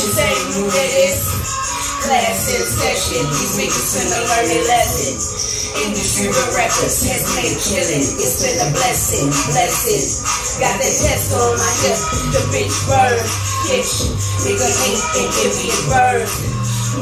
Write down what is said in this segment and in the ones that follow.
you that is class in session. These niggas finna learn their lesson. Industry Built Records has made killing. It's been a blessing, blessing. Got that test on my hip, the bitch burn. Bitch, nigga ain't and give me a bird.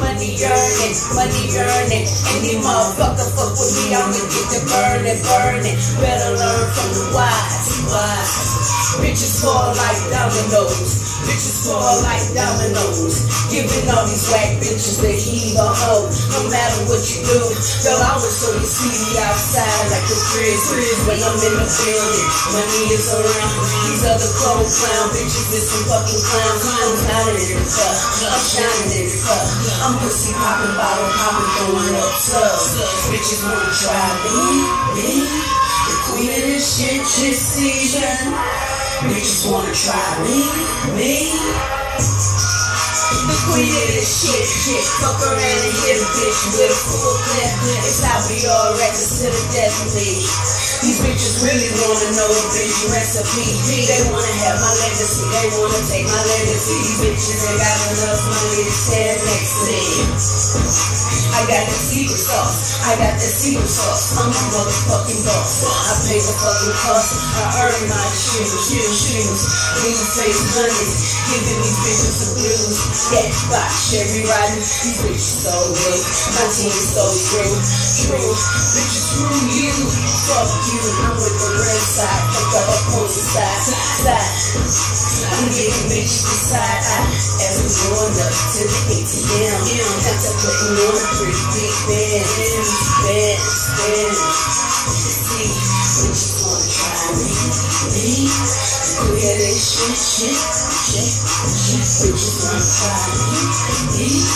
Money earning, money earning. Any motherfucker fuck with me, I'ma get the burning, burning. Better learn from the wise, wise. Bitches fall like dominoes. Bitches fall like dominoes. Giving all these whack bitches the heat or hoe. No matter what you do, I was so you see me outside like a frizz. When I'm in the building, money is around. These other cold clown bitches is some fucking clowns. I'm shining in the cup. I'm shining in the cup. I'm pussy popping, bottle popping, throwing up subs. Bitches wanna try me, me. The queen of this shit, shit season. Bitches wanna try me, me. The queen of this shit, shit. Fuck around and hit a bitch with a full clip. It's how we all records to the death. These bitches really wanna know a bitch recipe. They wanna have my legacy. They wanna take my legacy. These bitches ain't got enough money to stand next to me. I got the secret sauce. I got the secret sauce. I'm the motherfucking boss. I pay the fucking cost. I earn my shoes, shoes, shoes. These face honeys, giving these bitches the blues. Yeah, box Chevy riding. These bitches so good. My team so true, true. Bitches screw you. Fuck you. I'm with the red side. Fuck up opposing side, side. I'm giving bitches the side the ATM. Got to putting on a pretty big band, band, band. See, bitches wanna try me, me. That shit, shit, shit, shit. Bitches wanna try me, me.